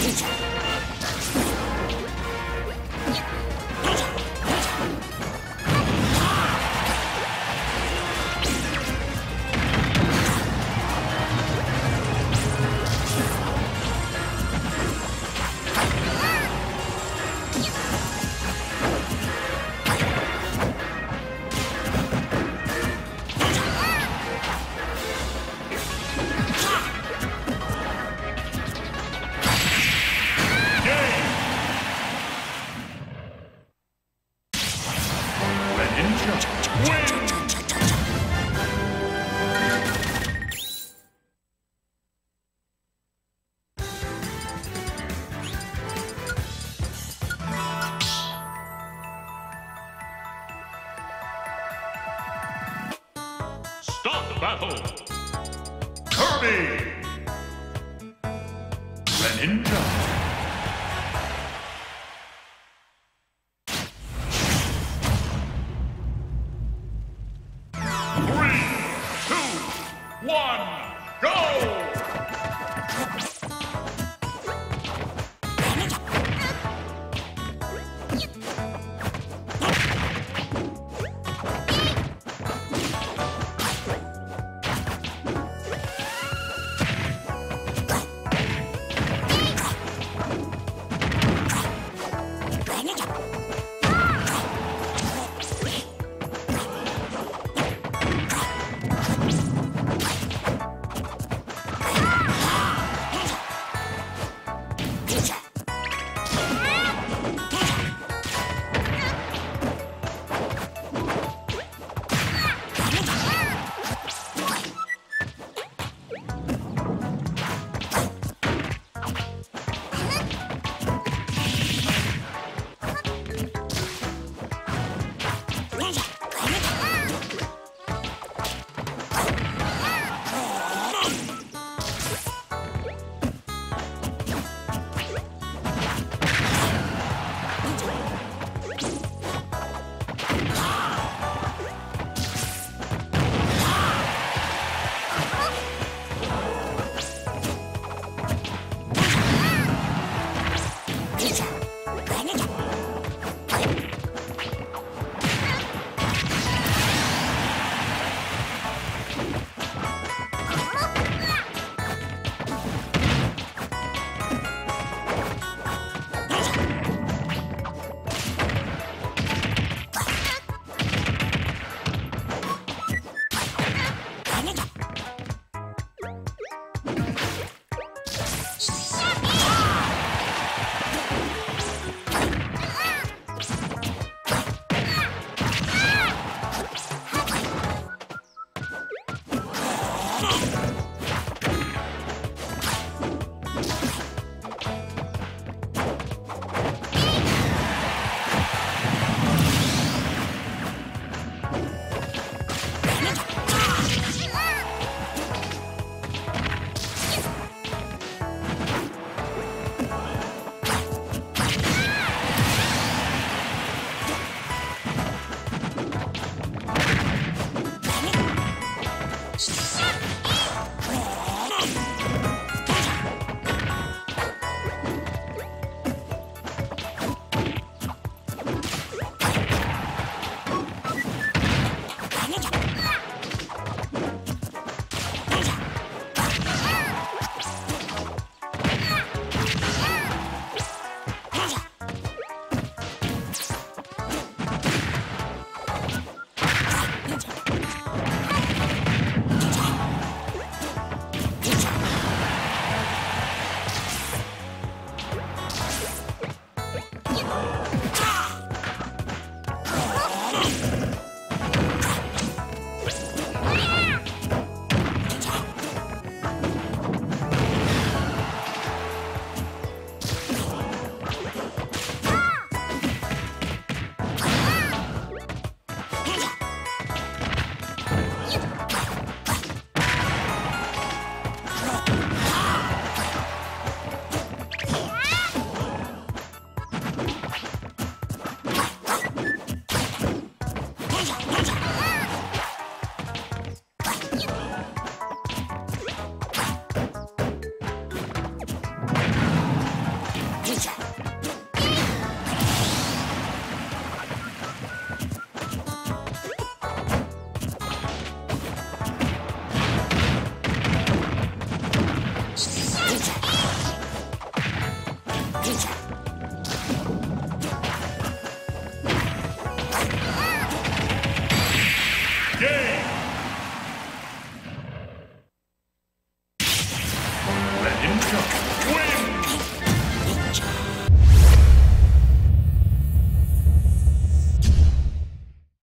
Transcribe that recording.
一拳 battle. Kirby! Greninja!